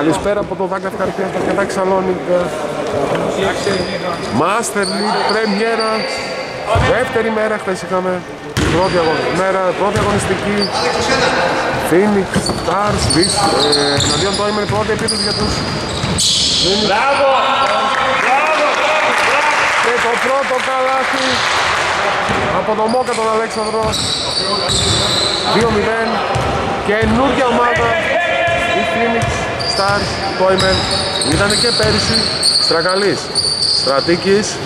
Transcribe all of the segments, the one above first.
Καλησπέρα από το Δάκα Ευχαριστία στα Κεντάκη Σαλόνικα. Master League, πρεμιέρα. Δεύτερη μέρα χθες είχαμε. Πρώτη αγωνιστική, μέρα, πρώτη αγωνιστική. Phoenix, Stars, Vis, ε, εναντίον το ήμουν πρώτη επίθεση για τους Phoenix. Και το πρώτο καλάθι από τον Μόκα τον Αλέξανδρο 2-0 καινούργια ομάδα η Phoenix Stars Toyman ήταν και πέρυσι Στρακαλής Στρατίκης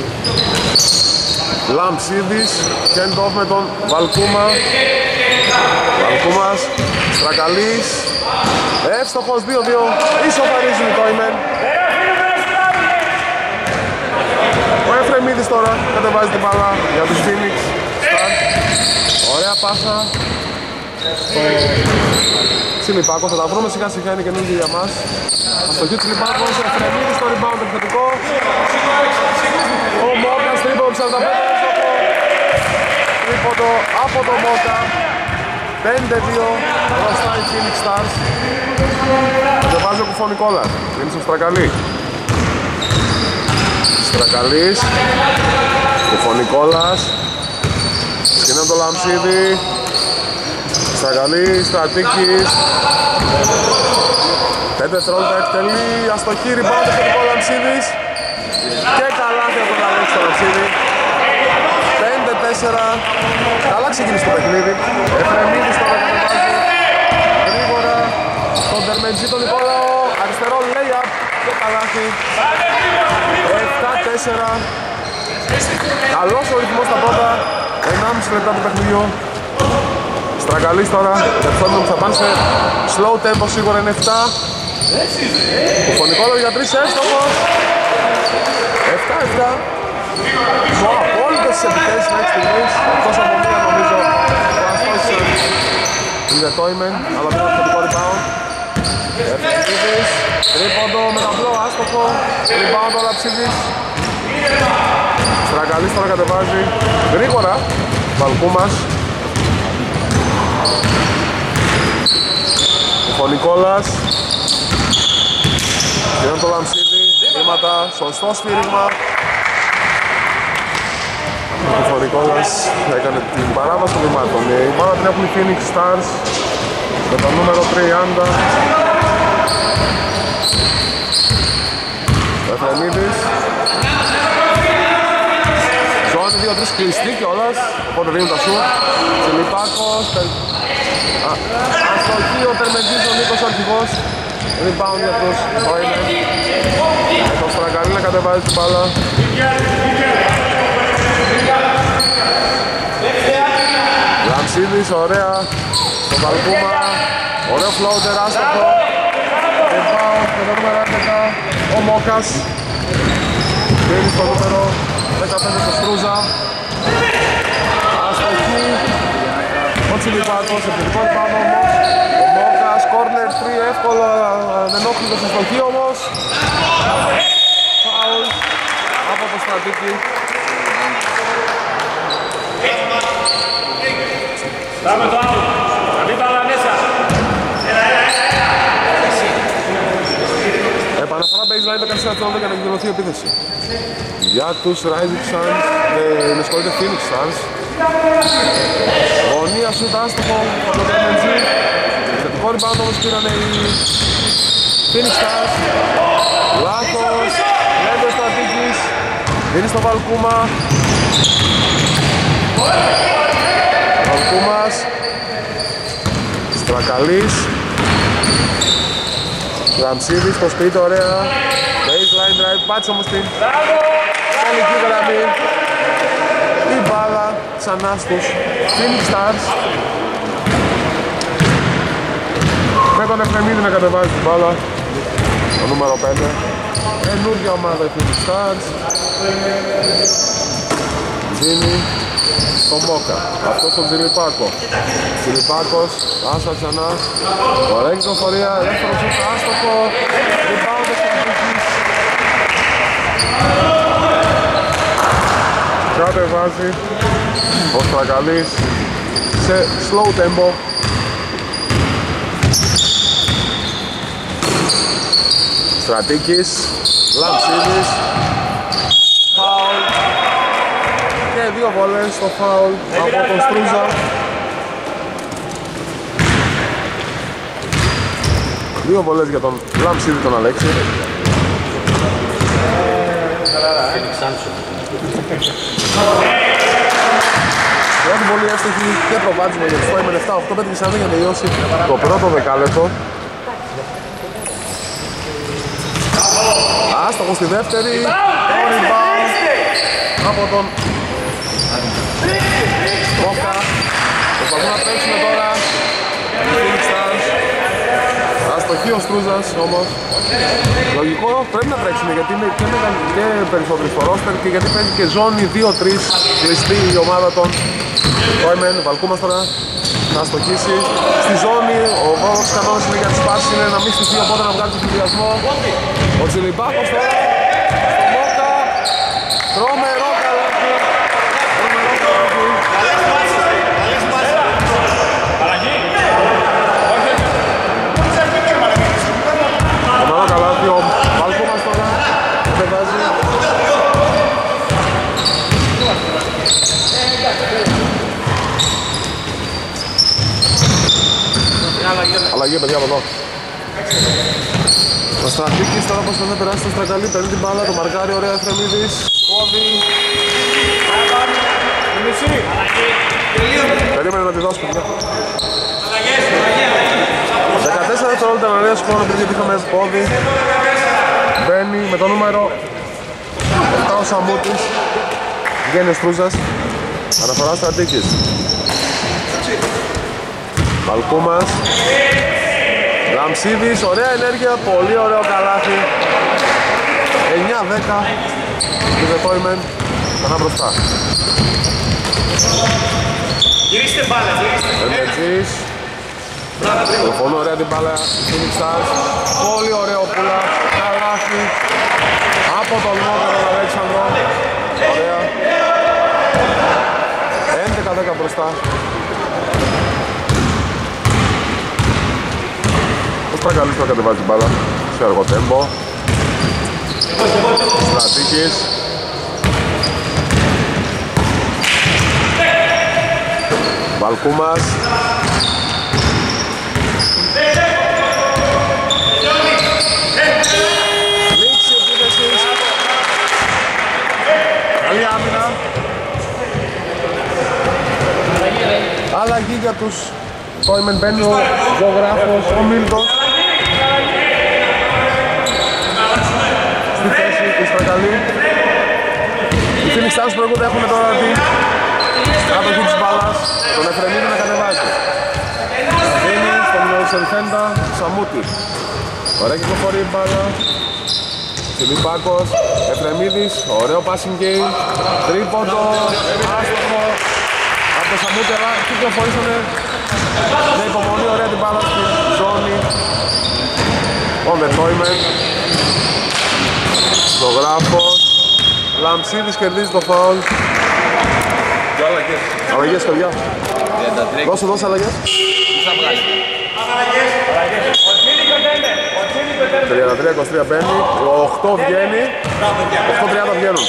Λαμψίδης Κέντοφ με τον Βαλκούμα Βαλκούμας Στρακαλής. Εύστοχος 2-2 Ισοφαρίζει η Toyman Ο Εφρεμίδης τώρα κατεβάζει την μπάλα για τους Phoenix Ωραία πάσα Τσιλιπάκος θα τα βρούμε. Σιγά σιγά είναι καινούργιο για μας. Αστοχή Τσιλιπάκος, Εφρεμίδης στο rebound επιθετικό. Ο Μόκας τρίποδο 45 Τρίποδο από το Μόκα. 5-2 μπροστά η Phoenix Stars. Κατεβάζει ο Κουφονικόλας, είναι στο Στρακαλί Στρακαλής. Κουφονικόλας Σκηνά το Λαμψίδι Στρακαλής, Στρατίκης 5 δευτερόλεπτα εκτελεί Αστοχή, ριμπάουντ το Λαμψίδης Και καλάθι από τον Αλέξη το Λαμψίδη 5-4 Καλά ξεκίνησε το παιχνίδι. Εφρεμίδης τώρα κατεβάζει Γρήγορα Στον Τερμεντζή τον Νικόλαο. Αριστερό lay-up. Και καλάθι. 7-4 Καλός ο ρυθμός στα πρώτα. 1,5 λεπτά του παιχνιδιού Στραγγαλής τώρα Δευτόνιμο που θα πάνε σε slow tempo σίγουρα είναι 7 Κουφωνικόλο για 3 έστοχος. 7-7 Το απόλυτο στις επιθέσεις μέχρι στιγμής. Εκτός από μία νομίζω Είναι Τόιμεν αλλά πήρε το θετικό rebound Ευθυντήδης Τρίποντο με ταμπλό άστοχο. Rebound ο Λαψίδης Στραγγαλής τώρα κατεβάζει. Γρήγορα Βαλκούμας Ο Νικόλας. Σχεδόν το Λαμψίδη Βήματα, σωστό σφύριγμα. Ο Νικόλας έκανε την παράβαση των βημάτων Η μπάλα την έχουν οι Phoenix Stars με το νούμερο 30 Εφρεμίδης Ζώνη 2-3 κλειστή κιόλας οπότε δίνουν τα σουτ. Τσιλιπάκος Αστοχή ο Τερμεντής ο Νίκος ο αρχηγός. Rebound για τους Όιλεν Με τον Στραγγαλή να κατεβάζει την μπάλα. Λαμψίδης ωραία. Στο Βαλκούμα. Ωραίο φλόουτερ άστοχο Rebound με το νούμερο 11 Ο Μόκας. Δίνει στο νούμερο 15 στο Στρούζα. Αστοχή ο Τσιλιπάκος, επιθετικός πάνω όμως. Ο Μόκας, corner 3, εύκολο, ανενόχλητος στο στοχή όμως. Φάουλ από το στρατίκι Πάμε το άλλο, καλή μπάλα μέσα. Επαναφορά baseline το καθιστά αυτό για να εκδηλωθεί η επίθεση. Για τους Rising Suns, ε, με συγχωρείτε Phoenix Suns Γωνία σούτ άστοχο από τον Κερμεντζή Θετικό rebound όμως πήρανε οι Phoenix Stars. Λάθος, λέτε στο Αττίκης Δίνει στο Βαλκούμα. Βαλκούμας. Στρακαλής. Ραμσίδης στο σπίτι, ωραία. Baseline drive, πάτησε όμως την τελική γραμμή. Η μπάλα ξανά στους Phoenix Stars. Με τον Εφρεμίδη να κατεβάζει την μπάλα. Το νούμερο 5 καινούργια ομάδα η Phoenix Stars. Δίνει στο Μόκα. Αυτός στον Τζιλιπάκο Τζιλιπάκος, άσα ξανά. Ωραία κυκλοφορία, δεύτερος σούτ άστοχο. Rebound εξαρτικής κατεβάζει ο Στραγαλής σε slow tempo. Στρατίκης, Λαμψίδης, φάουλ. Και δύο βολές στο φάουλ από τον Στρούζα. Δύο βολές για τον Λαμψίδη τον Αλέξη. Πρώτη πολύ εύστοχη και προβάδισμα για το Στόι με 7-8 πέτυχε 40 για να τελειώσει το πρώτο δεκάλεπτο. Άστοχο στη δεύτερη. Το rebound από τον Μόκα. Προσπαθούν να παίξουμε τώρα. Phoenix Stars. Αστοχή ο Στρούζας όμως. Λογικό πρέπει να τρέξουμε γιατί είναι και, μεγαλ... και περισσότεροι στο roster και γιατί παίζει και ζώνη 2-3 κλειστή η ομάδα των Κόιμεν, Βαλκούμας τώρα να αστοχίσει στη ζώνη ο μόνος κανόνας είναι για τις πάσεις είναι να μην στηθεί οπότε να βγάλει τον συνδυασμό. Ο Τσιλιμπάκος τώρα στο Μόκα τρομερό καλάκι τρομερό καλάκι Τρομερό καλάκι ο Βαλκούμας τώρα δεν βάζει Αλλαγή παιδιά από εδώ. Ο Στρατήκης τώρα πως θα περάσει στο Στρακαλί, παίρνει την μπάλα, το μαρκάρει ωραία Εθρεμίδης, κόβει. Περίμενε να τη δώσει παιδιά. 14 δευτερόλεπτα να νέο σκόνο πριν γιατί είχαμε πόδι. Μπαίνει με το νούμερο 7 ο Σαμούτης. Βγαίνει ο Στρούζας. Αναφορά Στρατήκης. Βαλκούμας Ραμσίδης, ωραία ενέργεια, πολύ ωραίο καλάθι. 9-10 του Δεπόιμεν ξανά μπροστά. Γυρίστε μπάλα, γυρίστε. Ερμετζής Προφωνώ ωραία την μπάλα. Phoenix Stars Πολύ ωραίο πουλα, καλάθι. Από τον Μόκα τον Αλέξανδρο. Ωραία. 11-10 μπροστά παρακαλείς να κατεβάζει την μπάλα. Σε αργό τέμπο. Στρατήκης Βαλκούμας Λήξη επίθεσης. Καλή άμυνα. Αλλαγή για τους Κόιμεν μπαίνει ο ζωγράφος, ο Μίλτος Στη θέση της Παρακαλή Οι Phoenix Stars προηγούνται έχουν τώρα την κατοχή της μπάλας. Τον Εφρεμίδη να κατεβάζει. Δίνει στον Σελφέντα Σαμούτη. Ωραία κυκλοφορεί η μπάλα. Φιλιππάκος, Εφρεμίδης, ωραίο passing game. Τρίποντο, άστοχο. Από το Σαμούτη αλλά κυκλοφορήσανε με υπομονή ωραία την μπάλα στη ζώνη. On the toilet Ζωγράφος. Λαμψίδης κερδίζει το φάουλ. Αλλαγές. Παιδιά. Δώσε δώσε αλλαγές. 33-23 μπαίνει. 8 βγαίνει. 8-30 βγαίνουν.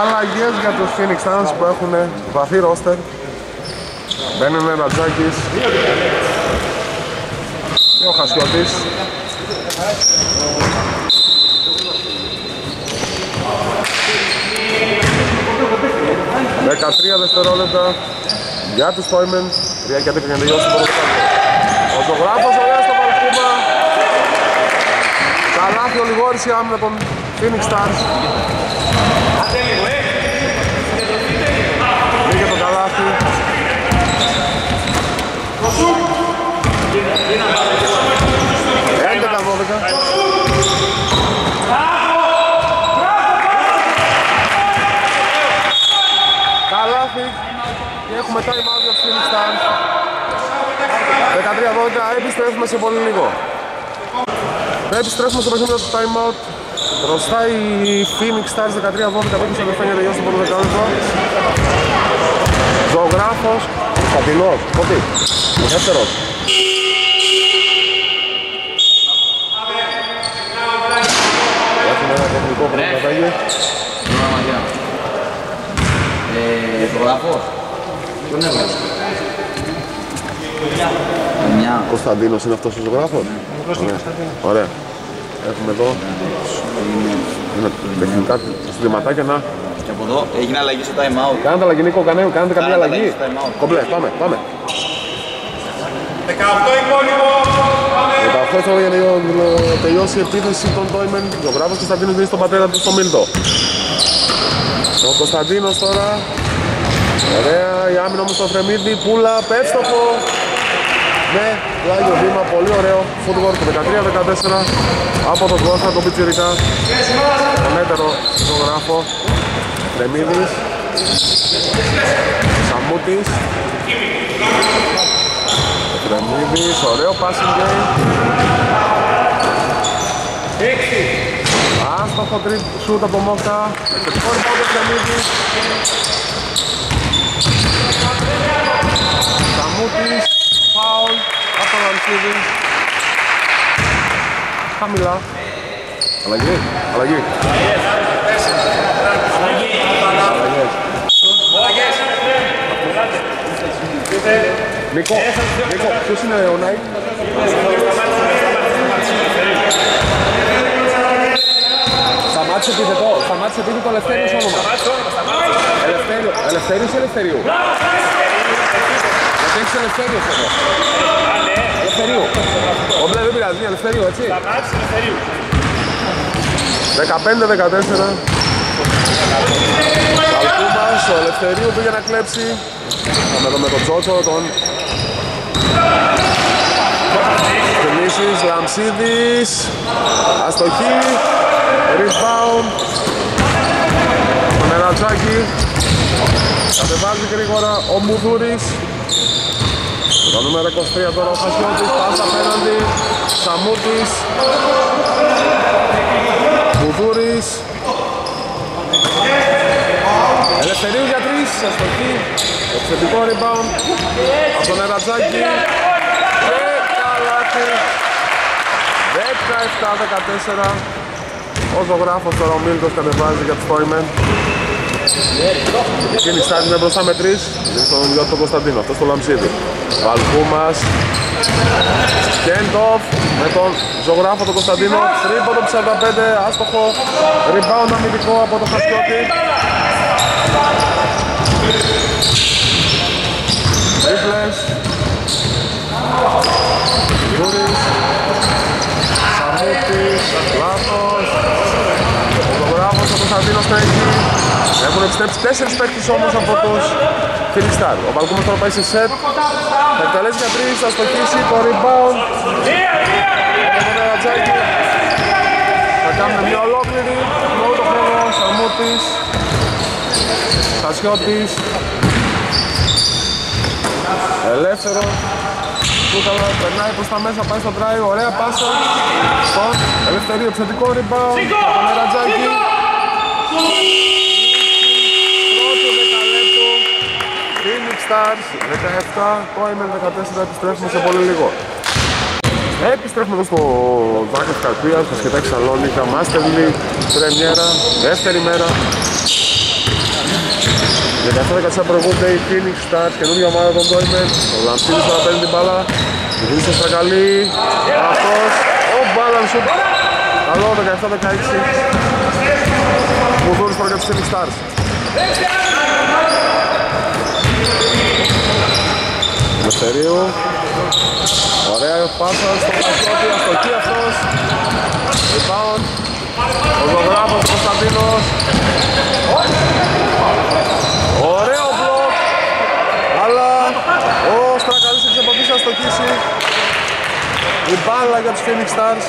Αλλαγές για τους Phoenix Suns που έχουν βαθύ ρόστερ. Μπαίνει ο Νερατζάκης και ο Χασιώτης Δεκατρία δευτερόλεπτα για τους Τόιμεν 3 και 10 για να τελειώσει το πρώτο Ο Ζωγράφος ωραία στο Βαλκούμα Καλάθι ο Λιγόρης η άμυνα των Phoenix Stars Πήγε το καλάθι Έντεκα δώδεκα Καλάθι και έχουμε time out για τους Phoenix Stars 13-12 επιστρέφουμε σε πολύ λίγο. Επιστρέφουμε στο παιχνίδι του time out Μπροστά η Phoenix Stars 13-12 που έχει λεπτά για τελειώσει το πρώτο δεκάλεπτο. Ζωγράφος Καπινός, πότε, ο δεύτερος ζωγράφος. Ποιον έβγαλε. Μια. Κωνσταντίνος είναι αυτός ο ζωγράφος; Ωραία. Ωραία. Έχουμε εδώ είναι τεχνικά στριμματάκια να Και από εδώ έγινε αλλαγή στο time out. Κάνετε αλλαγή Νίκο, κάνε, κάνετε καμία Κάνετε αλλαγή; αλλαγή στο time out. Κομπλέ, πάμε, πάμε. 18 υπόλοιπο. Πάμε. 18 τώρα για να τελειώσει η επίθεση των Τόιμεν. Ο Γράφος Κωνσταντίνος δίνει στον πατέρα του στο Μίλτο. Ο Κωνσταντίνος τώρα. Ωραία, η άμυνα όμως στο Φρεμίδη. Πούλα, πεύστοχο. Ναι, πλάγιο βήμα, πολύ ωραίο. Footwork 13-14 από τον Κώστα, τον Πιτσιρικά. Τον έτερο ζωγράφο. Φρεμίδης. Σαμούτης. Φρεμίδης, ωραίο passing game. Άστοχο τρίτ σούτ από Μόκα. Εξαιρετικό rebound του Φρεμίδης. Σαμούτης, φάουλ από τον Λαμσίδη. Χαμηλά. Αλλαγή, αλλαγή. Αλλαγές. Νίκο, Νίκο, ποιος είναι ο Νάικ; Σταμάτησε επιθετό, σταμάτησε επιθετό Ελευθέριος όνομα. Ελευθέριος, Ελευθέριος ή Ελευθερίου; Γιατί έχεις Ελευθέριος εδώ; Ελευθερίου. Όμπλε δεν πειράζει, είναι Ελευθερίου, έτσι. 15-14. Καλκούμας, ο Ελευθερίου πήγε να κλέψει. Πάμε εδώ με τον Τσότσο, τον Φιλίσης, Λαμσίδης, αστοχή, rebound, το Νερατζάκι, κατεβάζει γρήγορα ο Μουδούρης, το νούμερο 23 τώρα ο Χασιώτης, πάσα απέναντι, Σαμούτης, Μουδούρης, Ελευθερίου για τρεις, αστοχή, εξαιρετικό rebound από τον Νερατζάκι και καλάθι 17-14 ο ζωγράφος τώρα ο Μίλτος κατεβάζει για τους Τόιμεν Εκείνη στάση είναι μπροστά με τρεις. Είναι στον Γιώργο Κωνσταντίνο, αυτό στο Λαμσίδι Βαλκούμας Κέντοφ με τον ζωγράφο τον Κωνσταντίνο. Τρίποντο 45, άστοχο. Rebound αμυντικό από τον Χασκιώτη Τρίπλες Γούρης Σαμούτης. Λάθος. Ο φωτογράφος ο Κωνσταντίνος τρέχει Έχουν επιστρέψει τέσσερις παίκτες όμως από τους Φιλιστάρ. Ο Μπαλκούμος τώρα πάει σε σετ. Θα εκτελέσει για τρεις, θα στοχίσει το rebound. Από τον Ρατζάκη Θα κάνουμε μια ολόκληρη με όλο το χρόνο Σαμούτης Σασιώτης Ελεύθερο. Κούκαλα περνάει προς τα μέσα, πάει στο drive, ωραία πάσα. Στον ελευθερίο, επιθετικό rebound. Από τον Ερατζάκη Stars 17, Coimen 14, επιστρέφουμε σε πολύ λίγο Επιστρέφουμε εδώ στο Δάκας Καρπίας, στο Σκετάκι Σαλόνικα, Master League, πρεμιέρα, δεύτερη μέρα για τα 14 προηγούνται οι Phoenix Stars, καινούργια ομάδα των Dortmund. Ο Λαμψίδης τώρα παίρνει την μπάλα. Γυρίζει στο Στρακαλί. Αυτός. Ο μπάλαν σου. Καλό 17-16. Μουδούρης τώρα για τους Phoenix Stars. Ελευθερίου. Ωραία πάσα στο Κασιώτη. Αστοχή αυτός. Rebound. Ο ζωγράφος Κωνσταντίνος. Ωραίο μπλοκ Αλλά ο Στρακαλής έχει από πίσω να στοχίσει Η μπάλα για τους Phoenix Stars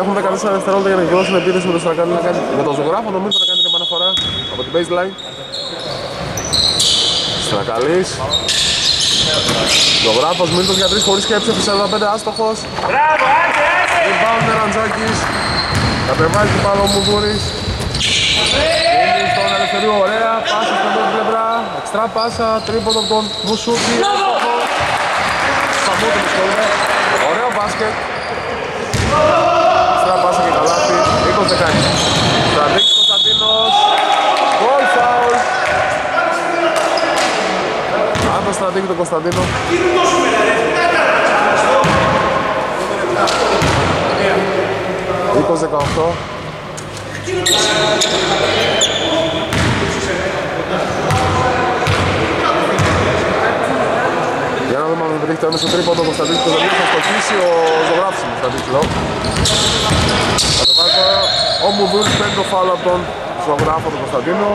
Έχουν 14 δευτερόλεπτα για να εκδώσουν επίθεση με τον Στρακαλή να κάνει Με τον ζωγράφο νομίζω να κάνει την επαναφορά από την baseline Στρακαλής Ζωγράφος Μίλτος για 3 χωρίς σκέψη, 45 άστοχος. Μπράβο, άντε, άντε. Rebound Νεραντζάκης. Κατεβάζει την μπάλα ο Μουδούρης Είναι στον Ελευθερίου, ωραία, πάσα στην πρώτη πλευρά. Εξτρά πάσα, τρίποντο από τον Μουσούκη. Σαμούτη με συγχωρείτε Ωραίο μπάσκετ. Εξτρά πάσα και καλάθι. 20-16 Στρατέκης τον Κωνσταντίνο. Είκοσι δεκαοχτώ. Για να δούμε αν βρει το έμεσο τρίποντο ο Κωνσταντίνος Κωνσταντίνος θα στοχίσει ο ζωγράφος μου Κωνσταντίνος λέω. Κατεβάζει τώρα ο Μουδούρης παίρνει το φάουλ από τον ζωγράφο τον Κωνσταντίνο.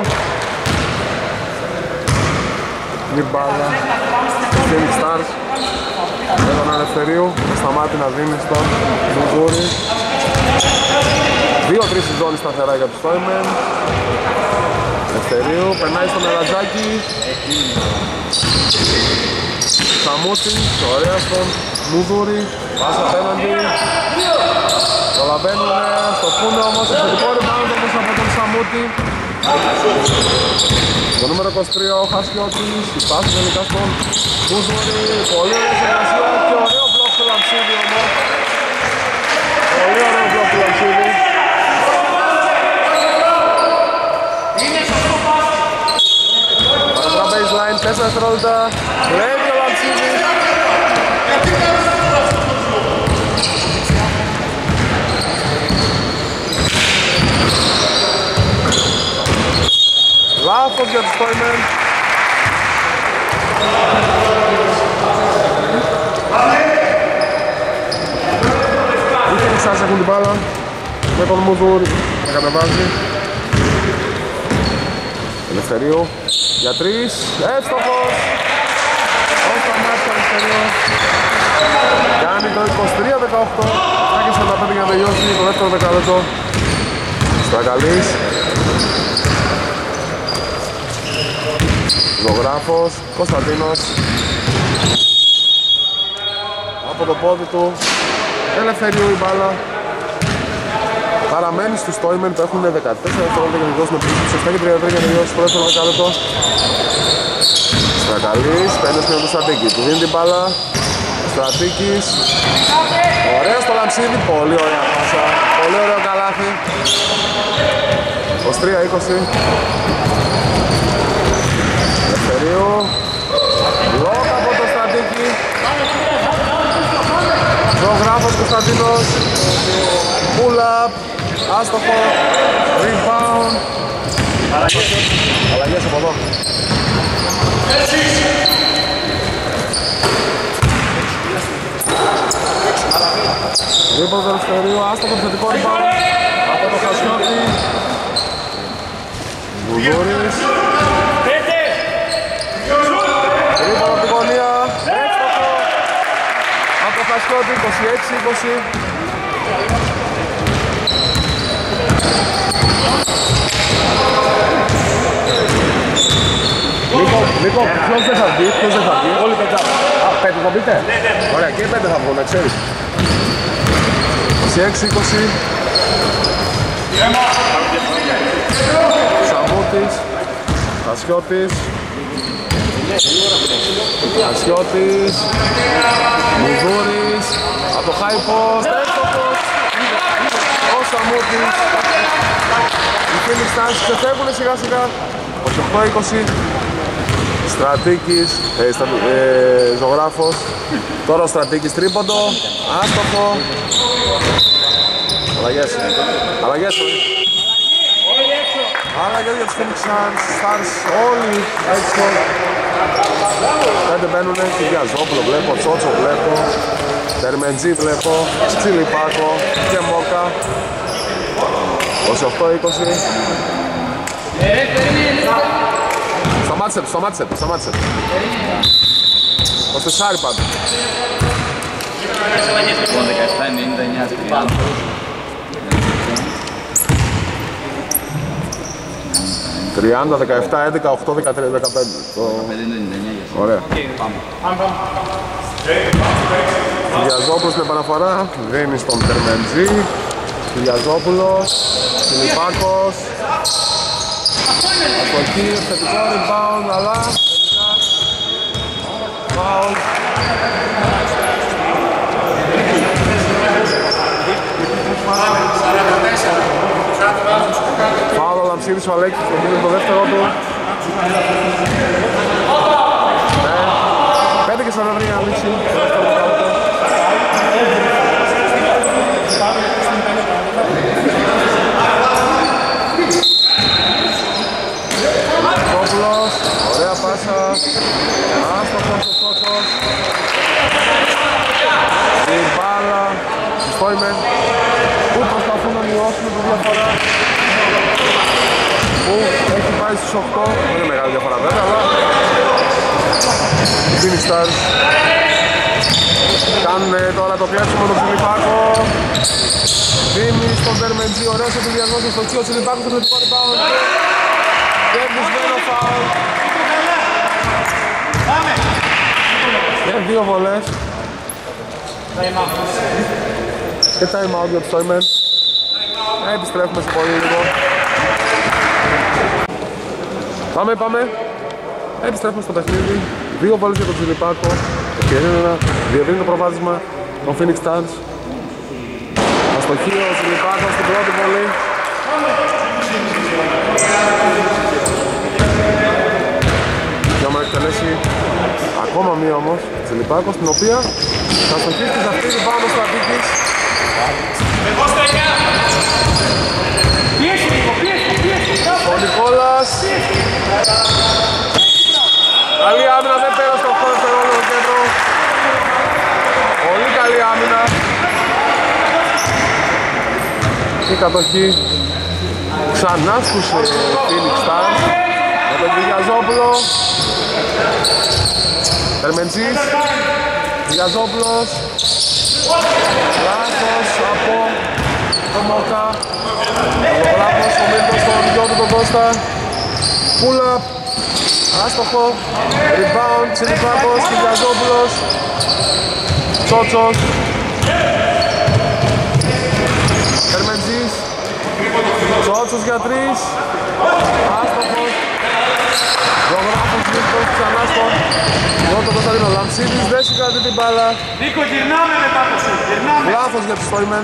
Μη μπάλα. Phoenix Stars. Με τον Ελευθερίου. Δεν σταμάτη να δίνει στον Μουδούρη. Δύο-τρεις η ζώνη σταθερά για τους Στόιμεν. Ελευθερίου. Περνάει στον Ελατζάκη. Σαμούτης, ωραία στον Μουδούρη, πάσα απέναντι. Προλαβαίνουνε, στο φούνε όμως, επιθετικό rebound όμως από τον Σαμούτη. Το νούμερο 23 ο Χασιώτης, η πάση τελικά στον Μουδούρη, πολύ ωραία συνεργασία και ωραίο μπλοκ του Λαμψίδη όμως. Πολύ ωραίο μπλοκ του Λαμψίδη. Παραδρά baseline, 4 δευτερόλεπτα, βλέπει ο Λαμψίδης. Λάθος για τους Toymen. Οι Φινιξάς έχουν την μπάλα με τον Μουδούρ να κατεβάζει. Ελευθερίου για τρεις, εύστοχος. Όχι τα μάτια Ελευθερίου. Κάνει το 23-18. Άκη 45 για να τελειώσει το δεύτερο δεκάλεπτο. Στραγγαλής. Ζωγράφος, Κωνσταντίνος. Από το πόδι του Ελευθερίου η μπάλα. Παραμένει στους Τόιμεν που έχουν 14 δευτερόλεπτα για να δώσουν πίσω 7 και 33 για να τελειώσει το δεύτερο δεκάλεπτο. Στραταλής, παίρνει στην του Στρατίκη. Του δίνει την μπάλα. Στρατίκης. Ωραία στο λαμψίδι, πολύ ωραία πάσα. Πολύ ωραίο καλάθι. 23-20 Ελευθερίου Λόκ από το Στρατίκη Ζωγράφος Κωνσταντίνος Pull up. Άστοχο. Rebound. Αλλαγές από εδώ. Ρίπον του Ελευθερίου Άστοχο επιθετικό rebound. Από το Χασιώτη. Βουδούρης Ρίπον από την γωνία Εύστοχο Από το Χασιώτη 26-20 Νίκο, Νίκο, ποιος δεν θα βγει, ποιος δεν θα βγει. Όλοι πέντε. Α, πέντε θα μπείτε. Ωραία, και οι πέντε θα βγουν, ξέρεις. 26-20. Σαμούτης, Χασιώτης, Χασιώτης, Μουδούρης, από το high post, εύστοχος, ο Σαμούτης, οι Phoenix Suns ξεφεύγουν σιγά σιγά, 28-20, Στρατίκης, ε, στα, ε, ζωγράφος, τώρα ο Στρατίκης τρίποντο, άστοχο, αλλαγές, αλλαγές, Αλλαγές για τους Phoenix Suns, Stars όλοι. Έξω. Πέντε μπαίνουνε, Κυριαζόπουλο βλέπω, Τσότσο βλέπω, Τερμεντζή βλέπω, Τσιλιπάκο και Μόκα. 28-20. Σταμάτησε του, σταμάτησε του, σταμάτησε του. Ο Στεσάρι πάντα. Λοιπόν, 17-99 30. 30, 17, 11, 8, 13, 15. Το... 5-99 για Ωραία. Πάμε. Φιλιαζόπουλος με επαναφορά, δίνει στον Τερμεντζή. Φιλιαζόπουλος, Φιλιππάκος. Από εκεί, θετικό rebound, αλλά τελικά foul. Φάουλ ο Λαμψίδης ο Αλέξης, το δίνει το δεύτερο του. Ναι. και 43 λήξη. Δεύτερο δεκάλεπτο. Κόπουλος, ωραία πάσα. Άστοχος ο Τσότσος. Η μπάλα, Στόιμεν, που προσπαθούν να μειώσουν τη διαφορά; 28, δεν είναι μεγάλη διαφορά βέβαια, αλλά οι Phoenix Stars κάνουν τώρα το κλέψιμο του Τσιλιπάκο. Δήμη στον Τερμεντζή, ωραίος επιδιασμός στο σκοτεινό Τσιλιπάκο, το θετικό rebound. Κερδισμένο φάουλ. Και δύο βολές. Και time out για τους Toymen. Επιστρέφουμε σε πολύ λίγο. Πάμε, πάμε. Επιστρέφουμε στο παιχνίδι. Δύο βόλες για τον Τζιλιπάκο. Ευκαιρία ένα. Διαδίνει το προβάδισμα. Ο Phoenix Stars. Αστοχείο ο Τζιλιπάκος στην πρώτη βολή. Για να εκτελέσει ακόμα μία όμως Τσιλιπάκο στην οποία θα στοχίσει τη την πάνω στα δίκης. Εγώ στο 9! Καλή άμυνα, δεν πέρασε το χώρο στο ρόλο το κέντρο. Πολύ καλή άμυνα. Και κατοχή ξανά στους ε, Phoenix Stars με τον Κυριαζόπουλο Ερμεντζής Κυριαζόπουλος Λάθος από το Μόκα. Λογολάπος ο Μίλτος στον γιο του τον Κώστα Pull up Άστοχο Rebound. Τσιλιπάκος Κυριαζόπουλος. Τσότσος. Ερμεντζής Τσότσος για τρεις. Άστοχος Ζωγράφος Νίκος ξανά στον Πρώτο Κωνσταντίνο Λαμψίδης. Δεν συγκρατεί την μπάλα. Νίκο, γυρνάμε μετά από σου. Γυρνάμε. Λάθος για τους Στόιμεν.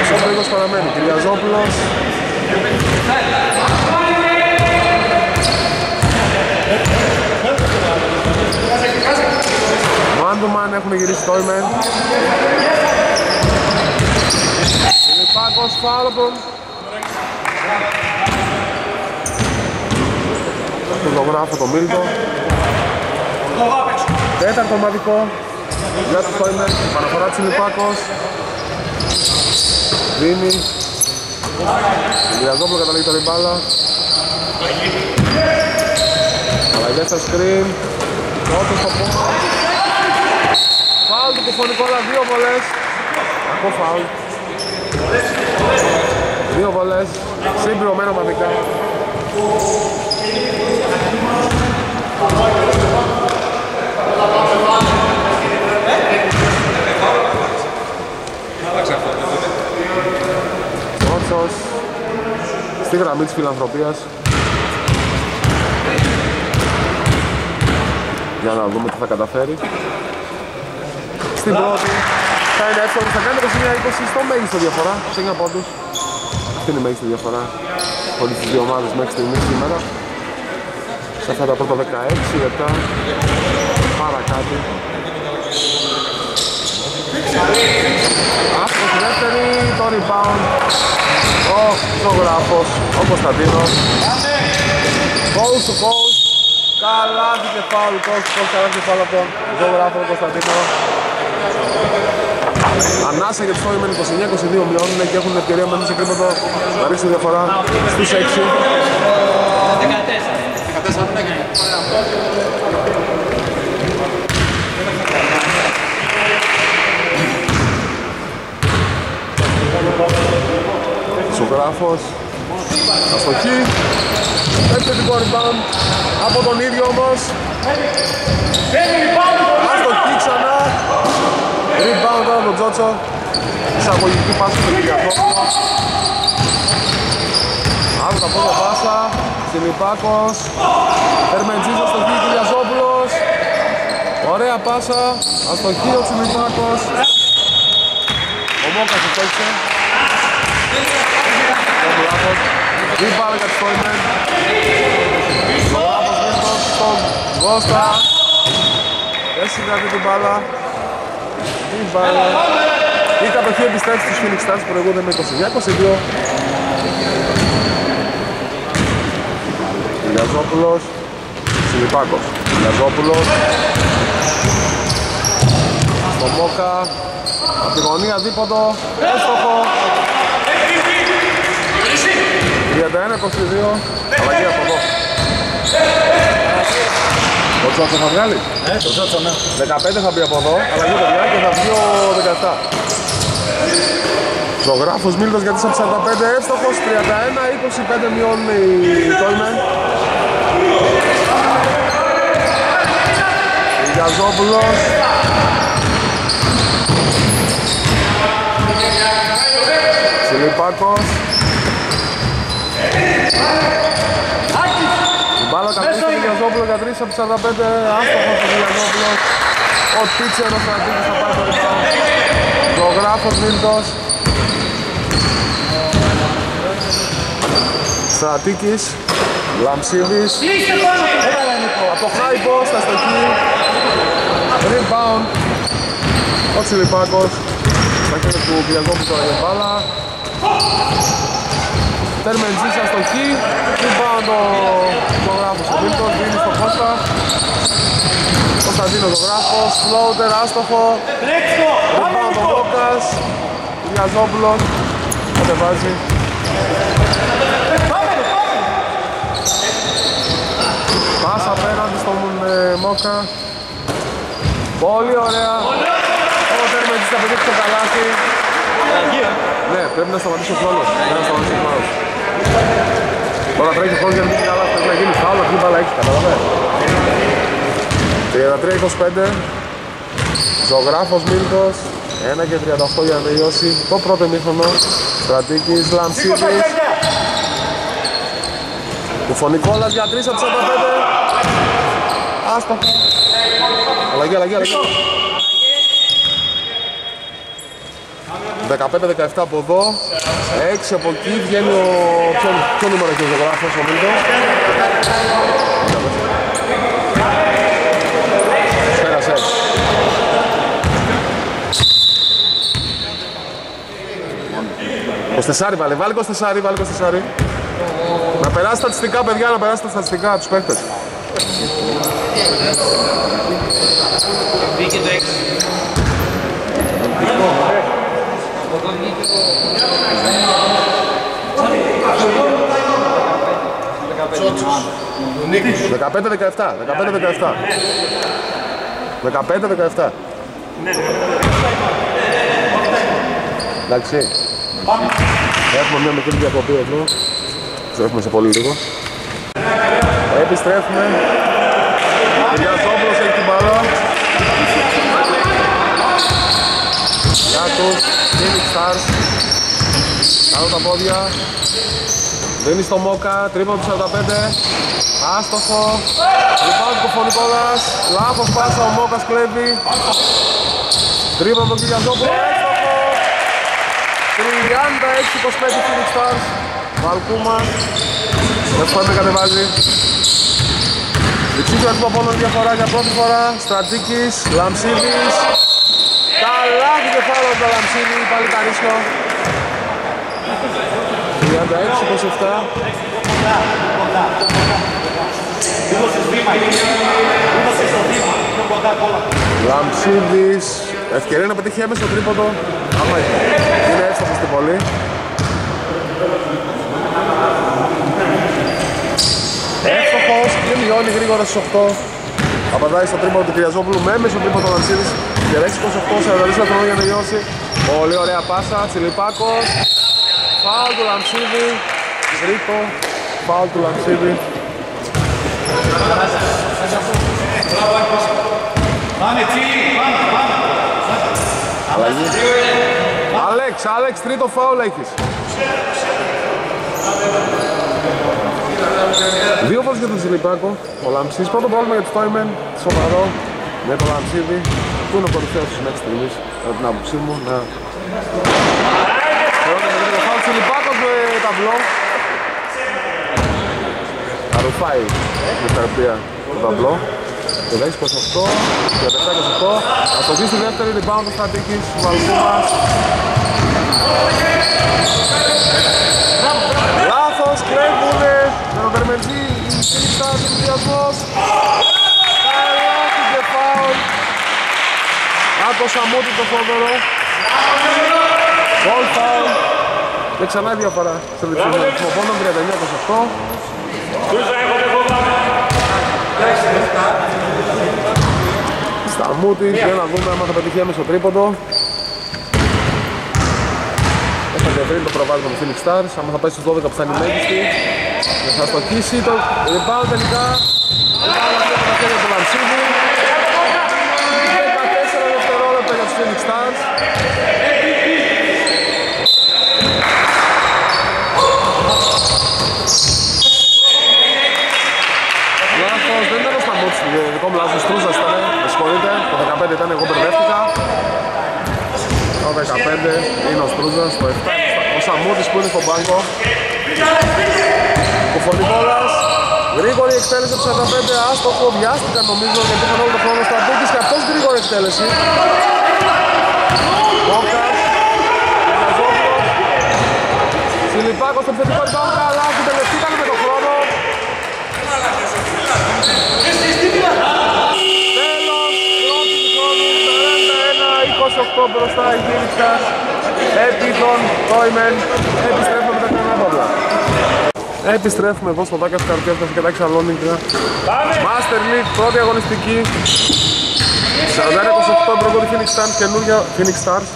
Ο Σοφρίγος παραμένει. Κυριαζόπουλος Man to man έχουν γυρίσει Στόιμεν Φιλιππάκος φάουλ από τον Φωτογράφο το Μίλτο. Τέταρτο ομαδικό για το Στόιμεν Παναφορά της Φιλιππάκος Δίνει Ηλιαζόπουλο καταλήγει το ριμπάλα Αλλαγές στα screen. Πρώτος στο πόμα Φάουλ του Κουφονικόλα, δύο βολές. Κακό φάουλ. Δύο βολές. Συμπληρωμένο ομαδικά Ότσος στη γραμμή της φιλανθρωπίας. Για να δούμε τι θα καταφέρει. Στην πρώτη θα είναι εύκολο, θα κάνει 21-20 στο μέγιστο διαφορά. Σε 9 πόντους. Αυτή είναι η μέγιστη διαφορά. Όλες τις δύο ομάδες μέχρι στιγμής σήμερα. Σε αυτά τα πρώτα 16 λεπτά. Παρακάτω Άσπρο στη δεύτερη, το rebound. Ο ζωγράφος, ο Κωνσταντίνος Coast to coast Καλάθι και φάουλ, coast to coast, καλάθι και φάουλ από τον ζωγράφο τον Κωνσταντίνο Ανάσα για τους Φόιμεν 29-22 μειώνουν και έχουν ευκαιρία μέσα σε κρύπτο να ρίξουν διαφορά στους 6 Ζωγράφος. Αστοχή Επιθετικό rebound Από τον ίδιο όμως. Αστοχή ξανά. Rebound από τον Τζότσο. Εισαγωγική πάση του Κυριακόπουλο Άκου τα πόδια πάσα. Στυλιπάκος Ερμεντζής αστοχή Κυριαζόπουλος Ωραία πάσα. Αστοχή ο Τσιλιπάκος Ο Μόκας αστόχησε ο Μπλάκος Rebound για τους Στόιμεν Ζωγράφος Μίχτος στο τον Κώστα. Δεν συγκρατεί την μπάλα. Την μπάλα. Η κατοχή επιστρέφει στους Phoenix Stars που προηγούνται με 29-22. Ηλιαζόπουλος. Σιλιπάκος. Ηλιαζόπουλος. Στο Μόκα. Από τη γωνία δίποτο. Έστοχο. 31-22. Αλλαγή από εδώ. Ο Τσότσο θα βγάλει; Ε, το ζώτσο, ναι. 15 θα μπει από εδώ, αλλαγή παιδιά και θα βγει ο 17. Ζωγράφος Μίλτος γιατί σε 45 εύστοχος, 31-25 μειώνει το είμαι. Γιαζόπουλος. Τσιλιπάκος. Η μπάλα κατρίσει στον Γιαζόπουλο για 3 από 45, άστοχος ο Γιαζόπουλος. Ο Τίτσερος Στρατήγης θα πάει το rebound. Ζωγράφος Μίλτος. Στρατήκης, Λαμψίδης, από το high post στα στοχή, rebound, ο Τσιλιπάκος, στα χέρια του Κυριακόπου τώρα για μπάλα, Τέρμεντζή στα στοχή, rebound ο ζωγράφος ο Μίλτος, δίνει στο Κώστα, Κωνσταντίνο ζωγράφος, floater, άστοχο, rebound ο Βόκας, Κυριαζόπουλος, κατεβάζει, Πάσα απέναντι στον ε, Μόκα. Πολύ ωραία. Ο Τέρμεντζης θα πετύχει το καλάθι. Ναι, πρέπει να σταματήσει ο χρόνος. Πρέπει να σταματήσει ο χρόνος. Τώρα τρέχει ο χρόνος για να μην καλά. Πρέπει να γίνει φάουλ, αυτή η μπάλα έχει, καταλαβαίνετε. 33-25. Ζωγράφος Μίλτος. 1 και 38 για να τελειώσει το πρώτο ημίχρονο. Στρατήκης, Λαμψίδης. Κουφονικόλας για 3 από 45. Άστο. Αλλαγή, αλλαγή, αλλαγή. 15-17 από εδώ, 6 από εκεί, βγαίνει ο... Ποιο, ποιο νούμερο έχει ο ζωγράφος, ο Μίλτος; Πέρασε. Κοστεσάρι βάλε, βάλε Κοστεσάρι, βάλε Κοστεσάρι. Να περάσει στατιστικά, παιδιά, να περάσει τα στατιστικά τους παίχτες. Δεκαπέντε δεκαεφτά, δεκαπέντε δεκαεφτά. Δεκαπέντε δεκαεφτά. Εντάξει. Έχουμε μια μικρή διακοπή εδώ. Επιστρέφουμε σε πολύ λίγο. Επιστρέφουμε. Κυριαζόπουλος έχει την μπάλα. Γιάκος, Phoenix Stars. Κάτω τα πόδια. Δίνει στο Μόκα, τρίπον του 45. Άστοχο. Λοιπόν του Φωνικόλας. Λάθος πάσα, ο Μόκας κλέβει. Τρίπον του Κυριαζόπουλο. Έστοχο. 36-25 Phoenix Stars. Βαλκούμα. Δεν μπορεί να κατεβάζει. Υψίσιο αριθμό πόνων διαφορά για πρώτη φορά. Στρατζίκης, Λαμψίδης. Καλά την κεφάλαιο του Λαμψίδη, πάλι καρίσιο. 36-27. Λαμψίδης, ευκαιρία να πετύχει έμεσο τρίποντο. Άμα είναι εύστοχος στην πολύ. Εύστοχος και μειώνει γρήγορα στους 8. Απαντάει στο τρίποντο του Κυριαζόπουλου με έμεσο τρίποντο Λαμψίδης. Και 6-28, 42 λεπτό για να τελειώσει. Πολύ ωραία πάσα, Τσιλιπάκος. Φάουλ του Λαμψίδη. Τρίτο, φάουλ του Λαμψίδη. Πάμε τσίλι, πάμε, πάμε. Αλλαγή. Άλεξ, Άλεξ, τρίτο φάουλ έχεις. Δύο φορές για τον Ζηλιπάκο. Ο Λαμψής, πρώτο πρόβλημα για το Στόιμεν, σοβαρό, με τον Λαμψίδη, που είναι ο κορυφαίος της μέχρι στιγμής, κατά την άποψή μου, να... Πρώτο με το φάουλ Ζηλιπάκος με ταμπλό. Θα ρουφάει με θεραπεία τον το απλό. Και 10 28 και 7 28. Θα το δει στη δεύτερη rebound ο Στατίκης, ο Βαλκούμας. Λάθος, κλέβουνε, με τον Περμεντζή, η Φίλιξα, ο συνδυασμός. Καλάθι και φάουλ. Από το Σαμούτη το Φόδωρο. Γκολ φάουλ. Και ξανά η διαφορά στο λεπτό πόνο 39-28. Σταμούτη, για να δούμε άμα θα πετυχεί έμεσο τρίποντο. Θα διαβρύνει το προβάδισμα του Phoenix Stars, άμα θα πάει στους 12 που θα είναι η μέγιστη. Και θα στοχίσει το rebound τελικά. Rebound αυτό τα χέρια του Βαρσίδη. 14 δευτερόλεπτα για τους Phoenix Stars. Λάθος, δεν ήταν ο Σταμούτης, δικό μου λάθος, Τρούζας ήταν, με συγχωρείτε, το 15 ήταν, εγώ μπερδεύτηκα. Το 15 είναι ο Στρούζας, το 7 ο Σαμούτης που είναι στον πάγκο. Ο Φωνικόλας, γρήγορη εκτέλεση από 45, άστοχο, βιάστηκα νομίζω γιατί είχαν όλο το χρόνο στο Αντίκης και αυτός γρήγορη εκτέλεση. Κόκας, Καζόπλος, Σιλιπάκος στο επιθετικό rebound, καλά, επιτελεστήκανε με τον χρόνο. Τέλος, πρώτη του χρόνου, 41-28 μπροστά η Γύριξα. Επί τον Τόιμεν, επιστρέφουμε με τα κανάπαυλα. Επιστρέφουμε εδώ στο Δάκα Σκαρπιάς και τα Ξαλόνικα. Master League, πρώτη αγωνιστική. 41-28 πρώτη Phoenix Stars, καινούργια Phoenix Stars.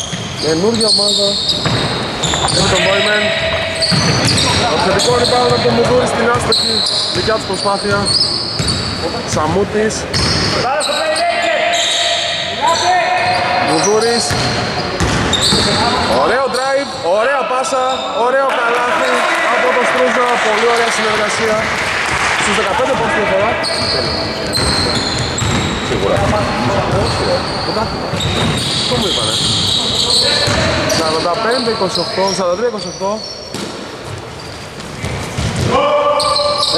Καινούργια ομάδα. Επί τον Τόιμεν. Το θετικό rebound από τον Μουδούρη στην άστοχη δικιά τους προσπάθεια. Σαμούτης. Μουδούρης. Ωραίο drive, ωραία πάσα, ωραίο καλάθι από τον Στρούζα, πολύ ωραία συνεργασία. Στους 15 πόντους τη φορά. Σίγουρα. Όχι ρε, πρωτάθλημα. Αυτό μου είπανε. 45-28, 43-28.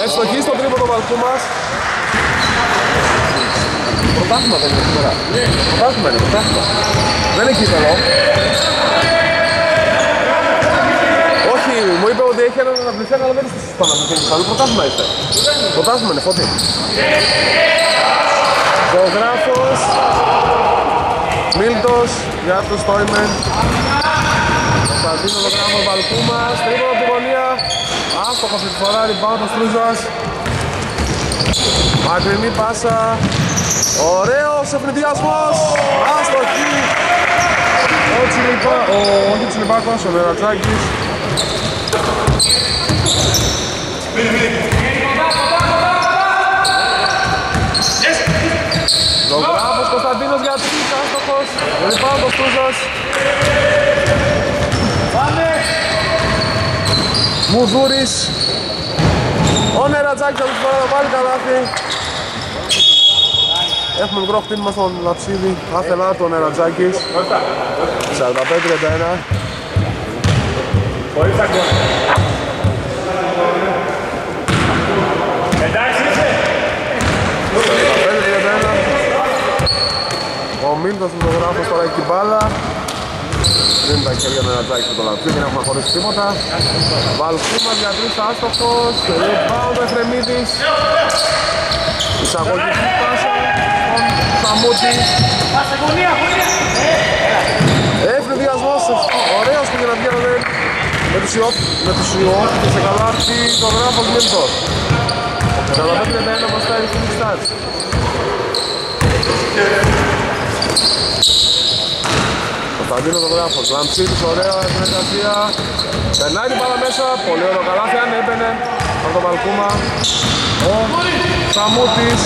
Ευστοχή στο τρίποδο βαλκού μας. Πρωτάθλημα δεν είναι σήμερα. Πρωτάθλημα είναι, πρωτάθλημα. Δεν είναι κύπελο. Όχι, μου είπε ότι έχει έναν αναπληκτή, αλλά δεν είστε στις Παναθηναϊκές. Αλλά πρωτάθλημα είστε. Πρωτάθλημα είναι, φώτη. Ζωγράφος. Μίλτος, για το Στόιμεν. Κωνσταντίνο Ζωγράφο Βαλκού μας. Τρίποδο από τη γωνία. Άστοχος αυτή τη φορά, rebound ο Στρούζας. Μακρινή πάσα. Ωραίος ευνηδιασμός. Άστοχη. Ο Τσιλιπά, ο, όχι Τσιλιπάκος, ο Νερατζάκης. Ζωγράφος Κωνσταντίνος για τρεις, άστοχος. Rebound ο Στρούζας. Μουδούρης Ο Νερατζάκης από τη φορά θα βάλει καλάθι Έχουμε μικρό χτύπημα στον Λαψίδη. Άθελά το Νερατζάκης 45-31 Χωρίς αγώνα. Εντάξει είσαι. 45-31 Ο Μίλτος φωτογράφος τώρα έχει την μπάλα δεν τα χέρια με ένα τζάκι στο λατσί, δεν έχουμε χωρίς τίποτα. Βαλκούμας για τρεις άστοχος, rebound ο Εφρεμίδης. Εισαγωγική πάσα στον Σαμούτη. Ευνηδιασμός, ωραίος και για να βγαίνονται με τους Ιόπ, με τους Ιόπ και σε καλάθι το γράφος Μίλτος. 45-31 μπροστά η Phoenix Stars. Κωνσταντίνο το γράφος, Λαμψίδης, ωραία συνεργασία. Περνάει την μπάλα μέσα, πολύ ωραίο καλάθι, αν έμπαινε από το Βαλκούμα Ο Σαμούτης,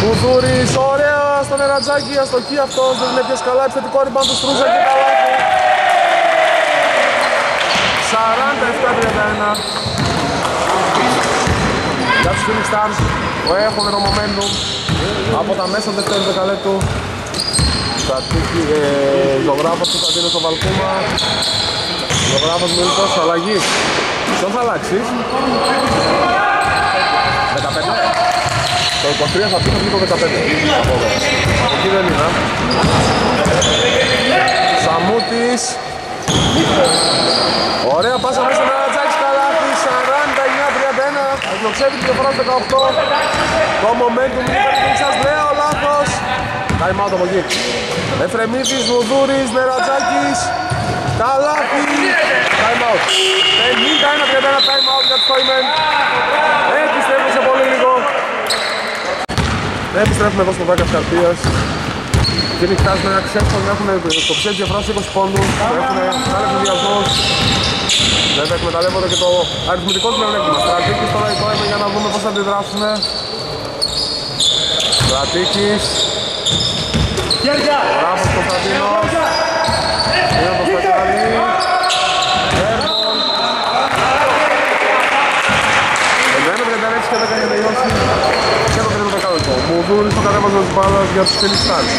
Κουδούρης, ωραία στο νερατζάκι, αστοχή αυτός, δεν είναι πιες καλά, επιθετικό ριμπάν του Στρούζα και καλάθι. 47-31 Για τους Phoenix Stars που έχουν το momentum από τα μέσα δεύτερου δεκαλέπτου Στατίκη, ε, ζωγράφος του Καντίνος στο Βαλκούμα Ζωγράφος Μιλτός, αλλαγής Ποιον θα αλλάξεις; 15 Το 23 θα πεις θα βγει το 15. Από εδώ. Εκεί δεν είναι. Σαμούτης. Ωραία πάσα μέσα στον Αρατζάκη καλάθι. 49-31. Αγγλοξεύει την διαφορά στο 18. Το momentum είναι σας λέω λάθος. Time out από εκεί. Εφρεμίδης, Βουδούρης, Νερατζάκης. Καλάθι. Time out. 51-31 time out για τους Toymen. Επιστρέφουμε σε πολύ λίγο. Επιστρέφουμε εδώ στο Βάγκας Καρτίας. Και νυχτάζουν ένα ξέφτον, έχουν το ψέτ διαφοράς 20 πόντους, έχουν άλλο ενδιασμός. Βέβαια εκμεταλλεύονται και το αριθμητικό του μειονέκτημα. Στρατήκης τώρα η Toymen για να δούμε πώς θα αντιδράσουν. Στρατήκης. Μπράβο Κωνσταντίνος. Είναι το Σπακάλι. Έρμπολ. Εμένα με τα και 10 για να τελειώσει και το τρίτο δεκάλεπτο. Μουδούρης το κατέβαζε της μπάλας για τους Phoenix Stars.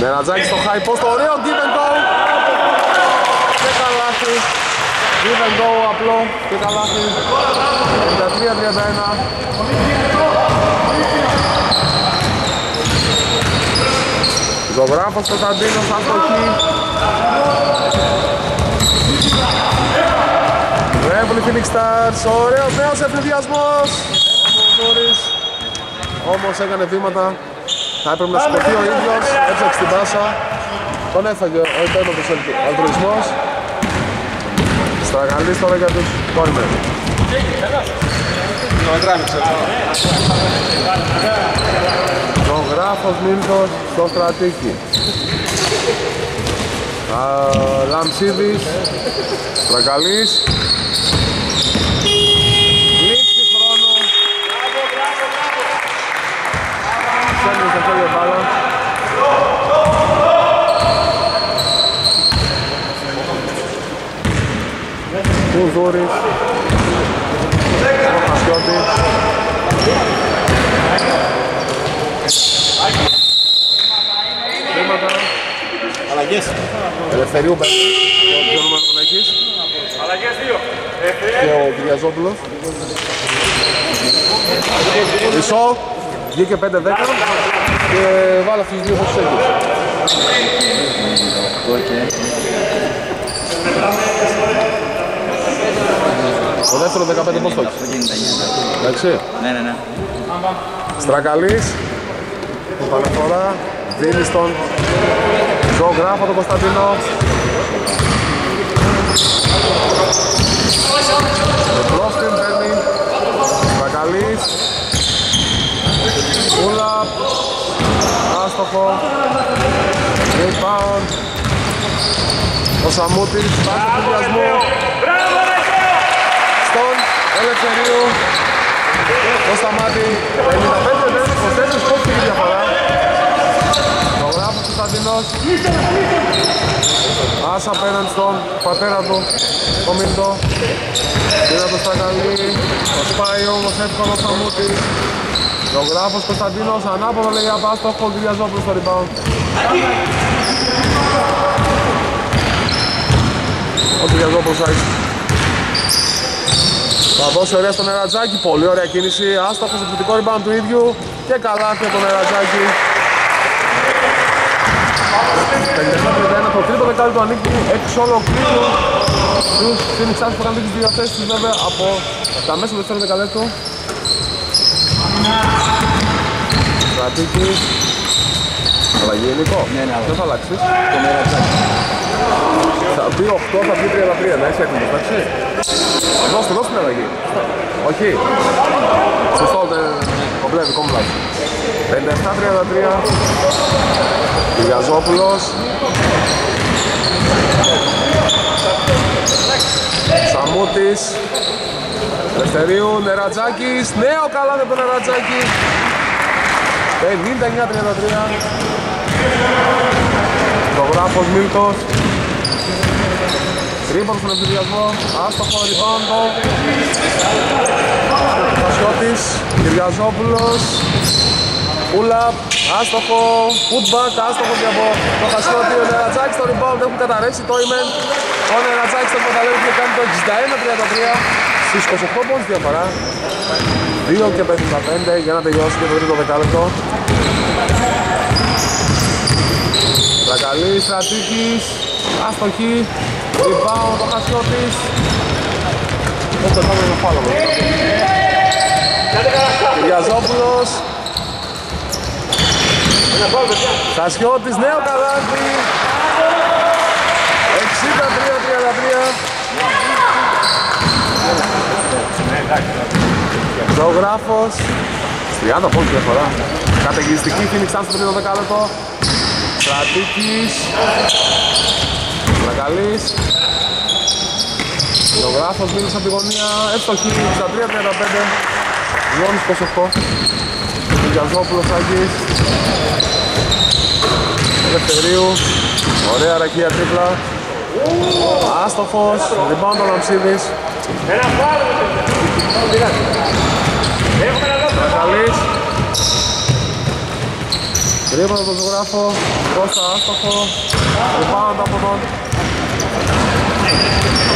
Μερατζάκη στο high post, ωραίο give and go. Και καλάθι. Give and go απλό και καλάθι. 53-31. Ζωγράφος Κωνσταντίνος Αντοχή Βλέπουν οι Phoenix Stars, ωραίος νέος ευνηδιασμός Μουδούρης Όμως έκανε βήματα. Θα έπρεπε να σηκωθεί ο ίδιος, έψαξε την πάσα. Τον έφαγε ο υπέρμετος αλτρουισμός. Στραγαλής τώρα για τους Τόιμερ Ζωγράφος Μίλτος στο στρατίκι. Λαμψίδης, Στρακαλής. Λήξη χρόνου. Σέρνει σε χέρια μπάλα. Κουδούρης. Ο Χασιώτης. Βήματα. Αλλαγές. Ελευθερίου Μπέλη. Ποιο όνομα τον έχεις. Αλλαγές δύο. Και ο Κυριαζόπουλος. Μισό. Βγήκε 5-10 και βάλε αυτούς τους δύο όπως τους έχεις. Το δεύτερο 15 πώς το έχεις; Εντάξει. Ναι, ναι, ναι. Στρακαλής. Πανεφορά. Δίνεις στον ζωγράφο τον Κωνσταντίνο. Εμπρόστιν παίρνει. Στρακαλής. Ούλαπ. Άστοχο. Rebound. Ο Σαμούτης. Βάζει του βιασμού. Στον Ελευθερίου. Το σταμάτη 55 δεν 24 πόντους η διαφορά. Το γράφει ο Κωνσταντινός. Άσα απέναντι στον πατέρα του, το Μίλτο. Πήρα το Στακαλί, το σπάει όμως εύκολο ο Σαμούτης. Το γράφος Κωνσταντίνος, ανάποδο λέει απάστοχο, ο Κυριαζόπουλος στο rebound. Ο Κυριαζόπουλος άρχισε. Θα δώσει ωραία στον Ερατζάκη, πολύ ωραία κίνηση, άστοχος επιθετικό rebound του ίδιου και καλά από τον Ερατζάκη. 57-31 το τρίτο δεκάλεπτο ανήκει εξ ολοκλήρου τους Phoenix Suns που είχαν δείξει δύο θέσεις τους βέβαια από τα μέσα του δεύτερου δεκαλέπτου. Κρατήκη. Αλλαγή Νικό. Ναι, ναι, Δεν θα αλλάξεις; Το μερατσάκι. Θα πει 8, θα πει 33, να είσαι έτοιμος, εντάξει. Δώστε, δώστε την αλλαγή. Όχι. Σωστό, δεν κομπλέ, δικό μου λάθος. 57-33. Κυριαζόπουλος. Σαμούτης. Ελευθερίου, Νερατζάκης. Νέο καλά με τον Νερατζάκη. 59-33. Το γράφος Μίλτος. Ρίπον στον ενθουσιασμό, άστοχο ριμπάντο. Χασιώτης, Κυριαζόπουλος. Πούλαπ, άστοχο, putback, άστοχο και από το Χασιώτη. Ο Νερατζάκης στο rebound έχουν καταρρεύσει το ίμεν. Ο Νερατζάκης το εκμεταλλεύει και κάνει το 61-33 στις 28 πόντους διαφορά. 2 και 55 για να τελειώσει και το τρίτο δεκάλεπτο. Τρακαλή, Στρατήκης, άστοχη, rebound το Χασιώτης. Δεν το κάνουμε με φάλο Κυριαζόπουλος. Χασιώτης, νέο καλάθι. 63-33. Ζωγράφος. 30 πόντους διαφορά. Καταιγιστική Phoenix Suns στο τρίτο δεκάλεπτο. Στρατήκης. Βρακαλής. Ζωγράφος μίλησε από τη γωνία. Εύστοχη 63-35. Λιώνης 28. Γιαζόπουλος Άγγις. Ελευθερίου. Ωραία ρακία τρίπλα. Άστοχος. Rebound ο Λαμψίδης. Βρακαλής. Τρίπλα τον ζωγράφο. Κώστα άστοχο. Rebound από τον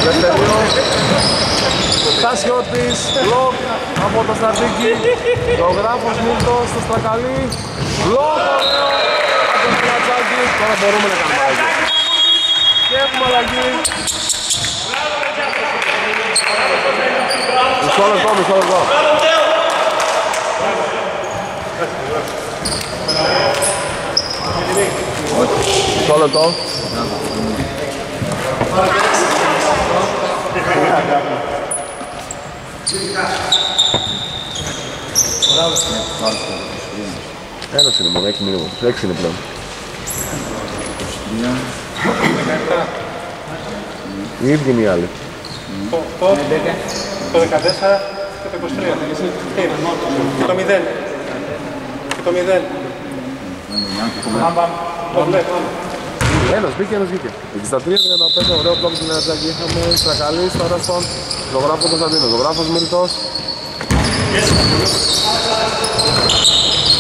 Ελευθερίου. Τάσιώτης, μπλοκ από το Στρατήκη. Ζωγράφος Μίλτος στο Στρακαλί. Μπλοκ ωραίο από τον Πλατσάκη. Τώρα μπορούμε να κάνουμε αλλαγή. Και έχουμε αλλαγή. Μισό λεπτό, μισό λεπτό. Μισό λεπτό. Ένας είναι μόνο, έξι μήνυμα. Έξι είναι πλέον. Οι ίδιοι είναι οι άλλοι. Το, το, το 14 και το 23. Και το 0. Και το 0. Το βλέπω. Ένας μπήκε, ένας βγήκε. 63-35, ωραίο πλόκο στην Ερατζάκη. Είχαμε Στρακαλής, τώρα στον ζωγράφος Κωνσταντίνος. Ζωγράφος Μίλτος.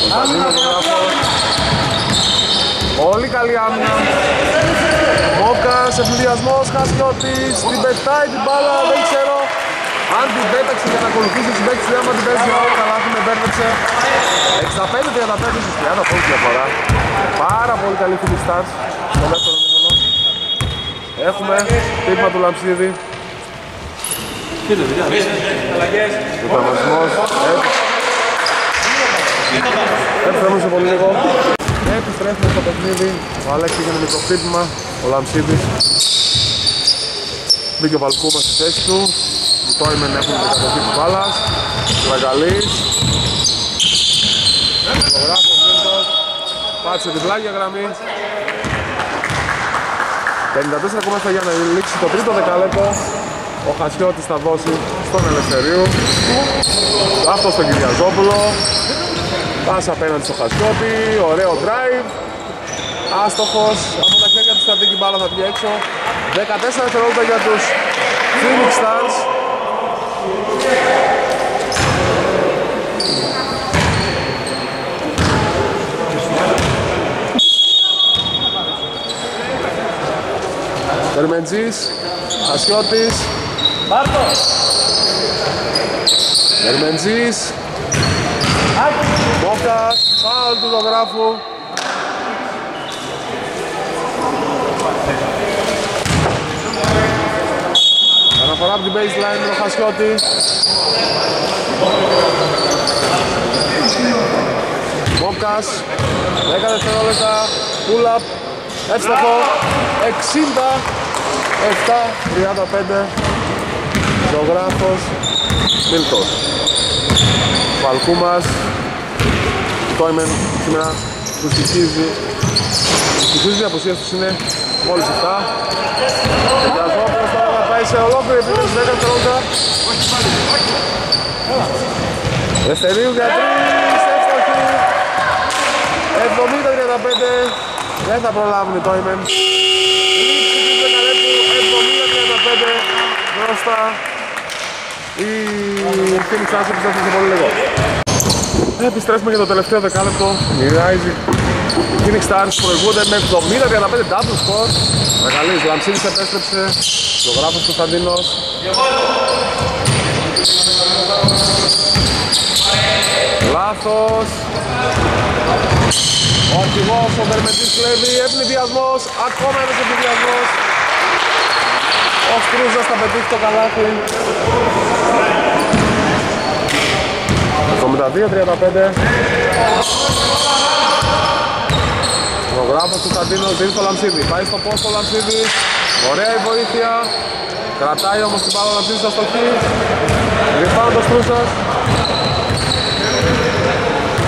Κωνσταντίνος ζωγράφος. Πολύ καλή άμυνα. Μόκας, ευνηδιασμός, Χασιώτης, την πετάει την μπάλα, δεν ξέρω αν την πέταξε για να ακολουθήσει τους παίκτες του, άμα την παίζει για όλα καλά, την εμπέρδεψε. 65-35 στους 30 πόντους διαφορά. Πάρα πολύ καλή φίλη stars στο δεύτερο μήνυμα. Έχουμε τύπημα του Λαμψίδη. Υπερμασμός. Επιστρέφουμε σε πολύ λίγο. Επιστρέφουμε στο παιχνίδι. Ο Αλέξης έγινε μικρό χτύπημα. Ο Λαμψίδης. Μπήκε ο Βαλκούμα στη θέση του. Οι Τόιμεν έχουν την κατοχή της μπάλας. Τραγαλής. Ζωγράφος Μίλτος. Πάτησε την πλάγια γραμμή. 54 ακόμα για να λήξει το τρίτο δεκαλέπτο. Ο Χασιώτης θα δώσει στον Ελευθερίου. Αυτό στον Κυριαζόπουλο. Πάσα απέναντι στο Χασιώτη. Ωραίο drive. Άστοχος. Από τα χέρια του στρατήκη μπάλα θα βγει έξω. 14 δευτερόλεπτα για τους Phoenix Stars. Δερμεντζής, Ασιώτης. Δερμεντζής Μόκας, φάουλ του ζωγράφου. Αναφορά από την baseline με τον Χασιώτη. Μόκας 10 δευτερόλεπτα Pull up Εύστοχο 60 7-35 Ζωγράφος Μίλτος. Βαλκούμας Τόιμεν σήμερα του στοιχίζει. Του στοιχίζει η αποσία τους είναι μόλις 7 Γιαζόπουλος τώρα να πάει σε ολόκληρη επίθεση 10 δευτερόλεπτα Δευτερίου για 3 εύστοχη. 70-35 δεν θα προλάβουν οι Τόιμεν μπροστά η Phoenix Suns επιστρέφει σε πολύ λίγο. Επιστρέφουμε για το τελευταίο δεκάλεπτο. Μοιράζει οι Phoenix Stars προηγούνται με 70-35 double score. Μεγαλής, Λαμψίνης επέστρεψε, ζωγράφος Κωνσταντίνος. Λάθος. Ο αρχηγός, ο Βερμετής κλέβει, ευνηδιασμός, ακόμα ένας ευνηδιασμός. Ο Στρούζας θα πετύχει το καλάθι. 72-35. Ο γράφος του Καντίνος δίνει στο Λαμψίδη. Πάει στο πόστο Λαμψίδη. Ωραία η βοήθεια. Κρατάει όμως την μπάλα Λαμψίδης στο στοχή. Ριμπάνω το Στρούσας.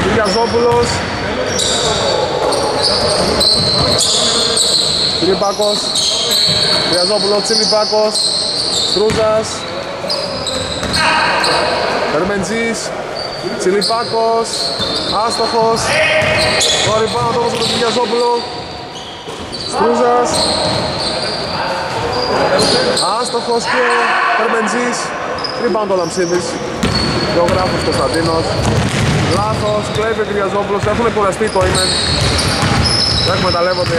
Κυριαζόπουλος. Τσιλιπάκος. Κυριαζόπουλος, Τσιλιπάκος. Στρούζας. Περμεντζής. Τσιλιπάκος. Άστοχος. Το rebound όμως από τον Κυριαζόπουλο. Στρούζας. Άστοχος και Περμεντζής. Rebound ο Λαμψίδης. Γεωγράφος Κωνσταντίνος. Λάθος, κλέβει ο Κυριαζόπουλος. Έχουν κουραστεί το ίμεν. Δεν εκμεταλλεύονται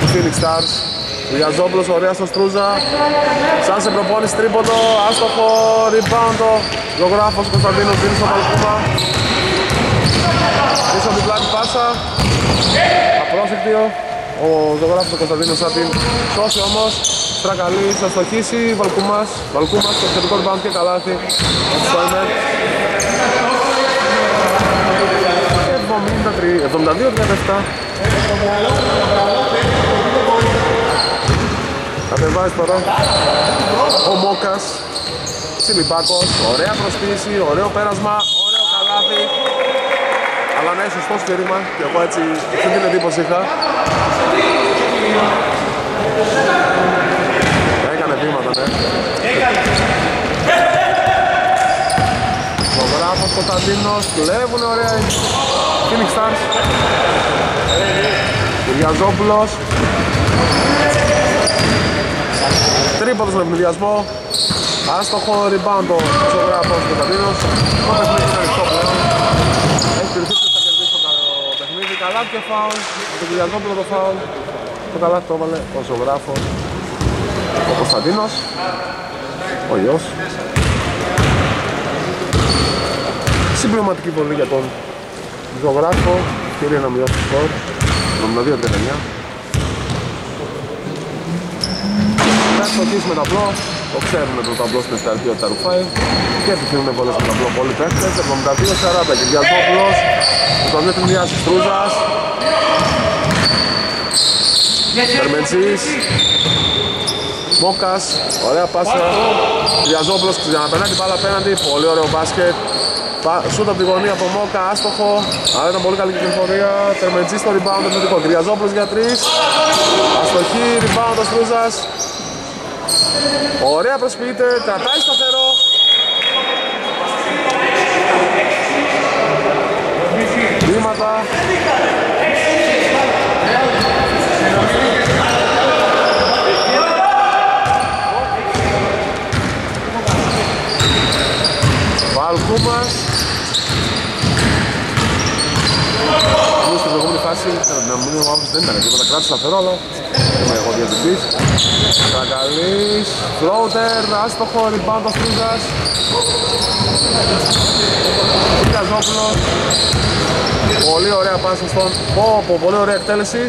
οι Phoenix Stars. Κυριαζόπουλος ωραία στο Στρούζα. Σαν σε προπόνηση τρίποντο. Άστοχο, rebound ο Γεωγράφος Κωνσταντίνος δίνει στο Παλκούμα. Πίσω από την πλάτη πάσα. Απρόσεκτη ο ζωγράφος του Κωνσταντίνος θα την σώσει όμως. Στρακαλή θα στοχίσει. Βαλκούμας. Βαλκούμας το επιθετικό rebound και καλάθι. Στο είναι. 72-37. Κατεβάζει τώρα ο Μόκας Τσιλιμπάκος, ωραία προσποίηση, ωραίο πέρασμα, ωραίο καλάθι. Αλλά ναι, σωστό σφύριμα και εγώ έτσι αυτή την εντύπωση είχα. Έκανε βήματα, ναι. Ο γράφος Κωνσταντίνος, κλέβουνε ωραία. οι Phoenix Stars Κυριαζόπουλος. Τρίποδος με ευνηδιασμό Άστοχο rebound ο ζωγράφος Κωνσταντίνος. Το παιχνίδι είναι ανοιχτό πλέον Έχει τηρηθεί και θα κερδίσει το κα- παιχνίδι. Καλά και φάουλ. Το Κυριαζόπουλο το φάουλ. Το καλά το έβαλε ο ζωγράφος. Ο Κωνσταντίνος. Ο Ιός Συμπληρωματική βολή για τον ζωγράφο Ευκαιρία να μειώσει το σκορ 72-39 Θα στοχίσει με ταμπλό, το ξέρουμε το ταμπλό στην ευταρχία του Ταρουφάη και επιθυμούν πολλές με ταμπλό πολλοί παίχτες 72-40 Κυριαζόπουλος με τον Νέτριν Διάς Στρούζας Περμεντζής Μόκας, ωραία πάσα Κυριαζόπουλος ξαναπερνάει την μπάλα απέναντι, πολύ ωραίο μπάσκετ. Πα- Σούτ από τη γωνία από Μόκα, άστοχο αλλά ήταν πολύ καλή κυκλοφορία Τερμεντζής στο rebound το θετικό Κυριαζόπουλος για τρεις Αστοχή, rebound ο Στρούζας Ωραία προσποιείται, κρατάει σταθερό. Βήματα. Βαλκούμας. Στην προηγούμενη φάση, να μην είναι ο Άμβος δεν ήταν τίποτα, κράτησε σταθερό, αλλά είμαι εγώ διατηρητής. Κακαλής, floater, άστοχο, rebound ο Στρούζας. Καζόπουλος. Πολύ ωραία πάσα στον πω, πω, πολύ ωραία εκτέλεση.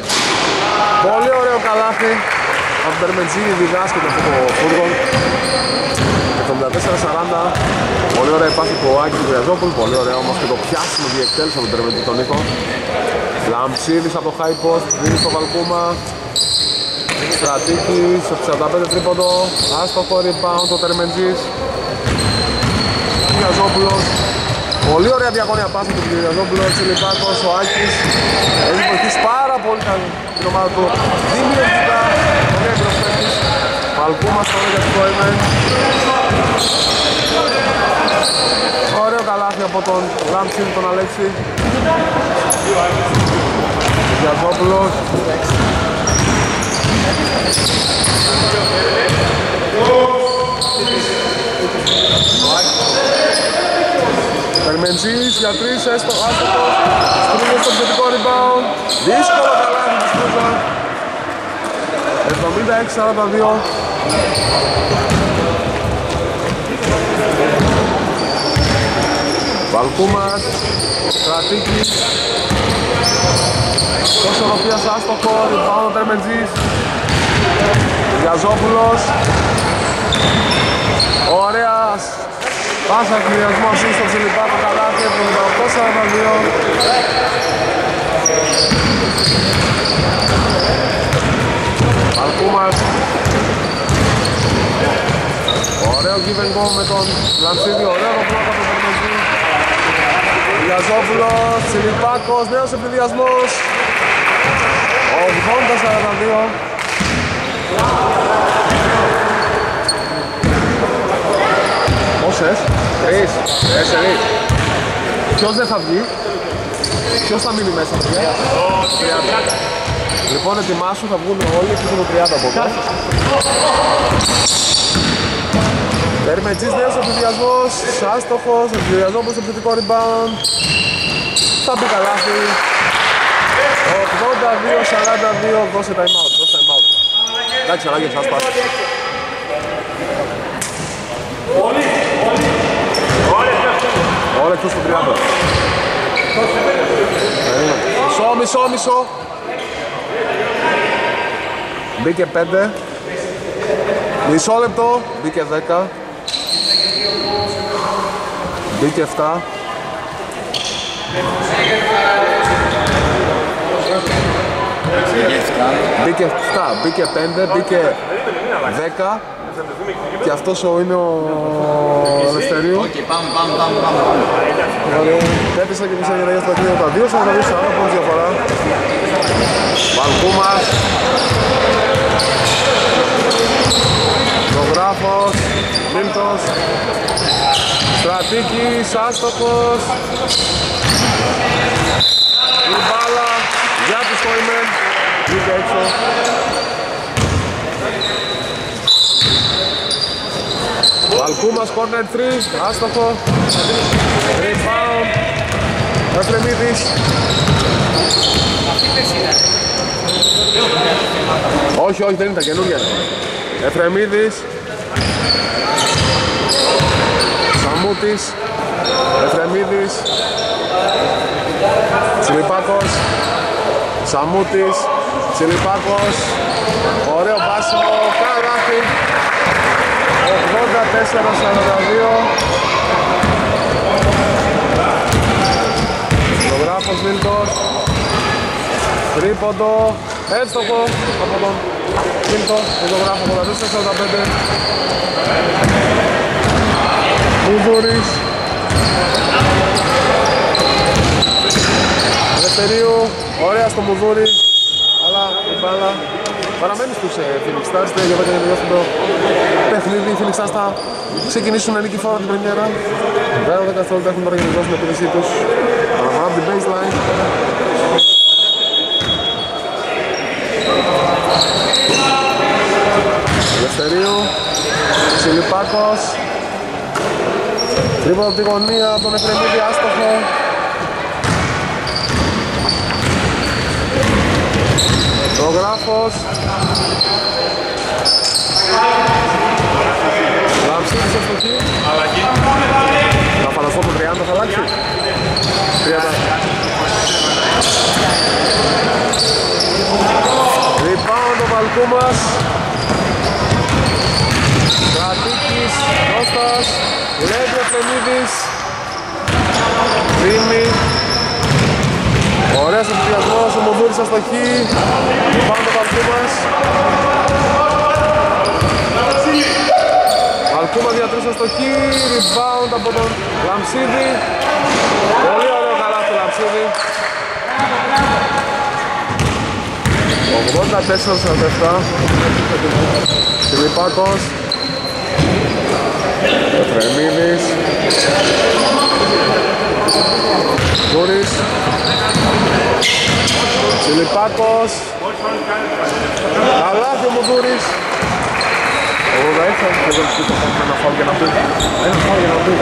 Πολύ ωραίο καλάθι. Από τον Τερμεντζίνη διδάσκεται αυτό το φούργον. 74-40. Πολύ ωραία πάση του Άκη του Κριαζόπουλου. Πολύ ωραία όμως και το πιάσιμο διεκτέλεση από τον Τερμεντζίνη τον Νίκο. Λαμψίδης από το high post, δίνει στο Βαλκούμα. Στρατήκης, στο 45 τρίποντο. Άστοχο rebound ο Τερμεντζής. Κριαζόπουλος. Πολύ ωραία διαγώνια πάσα του Κριαζόπουλου. Τσιλιπάκος, ο Άκης. Έχει βοηθήσει πάρα πολύ καλή την ομάδα του. Δημιουργικά. Πολύ έγκυρος παίκτης. Βαλκούμας τώρα για το Κόιμεν. Ωραίο καλάθι από τον Λάμψιν, τον Αλέξη. Γιαζόπουλος. Περμεντζής για τρεις, έστω, άστοχος. Στρούγε στο επιθετικό rebound. Δύσκολο καλάθι του Στρούγα. 76-42. Βαλκούμας, Στρατίκης, τόσο ροπίας άστοχο, rebound ο Τερμεντζής, Γιαζόπουλος, ωραίας, πάσα κλειασμό ασύ στο Τσιλιπάκο, καλάθι, 78-42. Βαλκούμας, Ωραίο give and go με τον Λαμψίδη, ωραίο το πρώτο από τον Περμεζή. Ηλιαζόπουλος, Τσιλιπάκος, νέος επιδιασμός. 80-42. Πόσες; Τρεις, τέσσερις. Ποιος δεν θα βγει; Ποιος θα μείνει μέσα, παιδιά; Λοιπόν, ετοιμάσου, θα βγουν όλοι και το 30 από εδώ. Περμετζής νέος επιδιασμός, άστοχος, επιδιασμός στο επιθετικό rebound. Θα μπει καλάθι. 82-42, δώσε time out, δώσε time out. Εντάξει, αλλάγες, σας πας. Όλα εκτός του 30. Μισό, μισό, μισό. Μπήκε 5. Μισό λεπτό, μπήκε 10. Μπήκε 7. Μπήκε 7, μπήκε 5, μπήκε 10 και αυτός ο είναι ο Ελευθερίου. Οκ, πάμε, πάμε, πάμε, πάμε. πάμε. Πέτυσα και μισά για στα παιχνίδια τα δύο, σαν τα δύο σαν από διαφορά. Βαλκούμας. Ζωγράφος, Μίλτος. Στρατίκης, άστοχος. Η μπάλα για τους Χόιμεν. Βγήκε έξω. Βαλκούμας, corner 3, άστοχο. Rebound. Εφρεμίδης. Όχι, όχι, δεν ήταν καινούργια. Εφρεμίδης. Σαμούτης. Εφρεμίδης. Τσιλιπάκος. Σαμούτης. Τσιλιπάκος. Ωραίο πάσο. Καλάθι. 84-42. Ζωγράφος Μίλτος. Τρίποντο. Έστοχο από τον Μίλτο. Ζωγράφο 84-45. Μουζούρης. Ελευθερίου. Ωραία στο Μουζούρι. Αλλά η μπάλα παραμένει στους ε, Phoenix Stars. Δεν για να τελειώσουν το παιχνίδι. Οι Phoenix Stars θα ξεκινήσουν με νίκη φόρα την πρεμιέρα. Βέβαια δεν καθόλου έχουν τώρα για να δώσουν την επίδεσή τους. Αναφορά από την baseline. Ελευθερίου, Σιλιπάκος Τρίπον από τη γωνία, τον Εφρεμίδη άστοχο. Ζωγράφος Λαμψίδης αστοχή Αλλαγή. Θα φανταστώ το 30 θα αλλάξει. 30 Rebound ο Βαλκούμας Κρατίκης, Κώστας, Λέβη ο Φρενίδης Δήμη Ωραίος ενθουσιασμός, ο Μοδούρης αστοχή Πάνω το Βαλκούμας Βαλκούμας για τρεις αστοχή, rebound από τον Λαμψίδη. Πολύ ωραίο καλάθι Λαμψίδη. 84-47 Φιλιππάκος Εφρεμίδης Δούρης Φιλιππάκος. Καλάθι ο Μουδούρης 86 και δεν τους πείτε ένα φάουλ για να πει Ένα φάουλ για να πει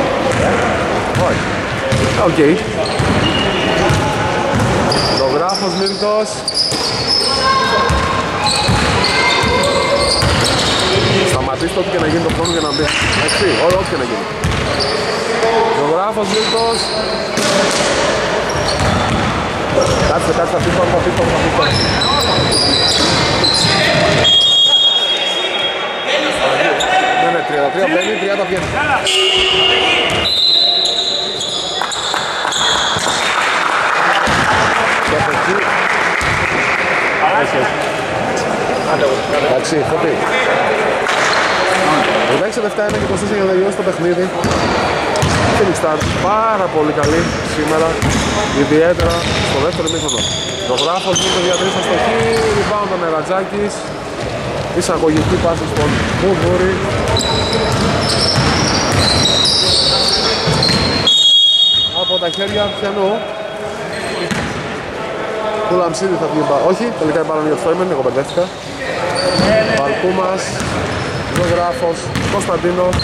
Όχι Οκ. Ζωγράφος Μίλτος Σταματήστε ό,τι και να γίνει το χρόνο για να μπει. Έτσι, όλο ό,τι και να γίνει. Ζωγράφος Μίλτος. Κάτσε, κάτσε, θα πίσω, θα πίσω, θα πίσω. Ναι, ναι, 33 μπαίνει, 30 βγαίνει. Και από εκεί... Όχι, όχι. Εντάξει, Φώτη. Εντάξει, λεφτά είναι και 24 για να τελειώσει το παιχνίδι. Phoenix Stars πάρα πολύ καλή σήμερα, ιδιαίτερα στο δεύτερο μήχρονο. Το γράφος γίνεται για τρεις αστοχή, rebound ο Νερατζάκης, εισαγωγική πάση στον Μουρμούρη. Από τα χέρια πιανού. Του Λαμσίδη θα βγει μπάλα. Όχι, τελικά η μπάλα είναι για το Στόιμεν, εγώ μπερδεύτηκα. Βαλκούμας, Ζωγράφος, Κωνσταντίνος.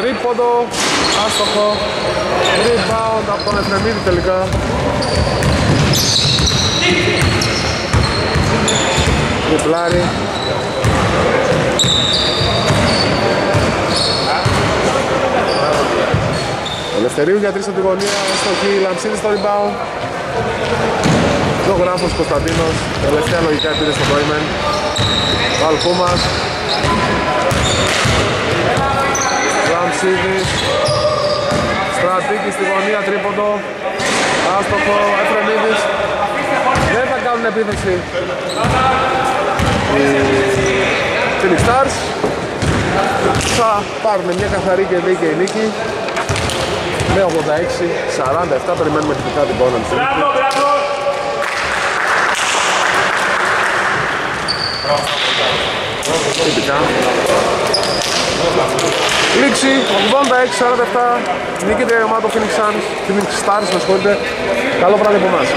Τρίποντο, άστοχο, rebound από τον Εφρεμίδη τελικά. Τριπλάρι. Ελευθερίου για τρεις από τη γωνία, αστοχή, Λαμψίδης στο rebound. Ζωγράφος Κωνσταντίνος, τελευταία λογικά επίδε στο Μπόιμεν. Βαλκούμας. Λαμψίδης. Στρατήκη στη γωνία, τρίποντο. Άστοχο, Εφρεμίδης. Δεν θα κάνουν επίθεση. Οι Phoenix Stars. Θα πάρουν μια καθαρή και δίκαιη νίκη. Με 86-47 περιμένουμε τυπικά την πόνα της. Τυπικά. Λήξη 86-47 νίκη διαγραμμάτων Phoenix Suns, Phoenix Stars, με συγχωρείτε. Καλό βράδυ από εμάς.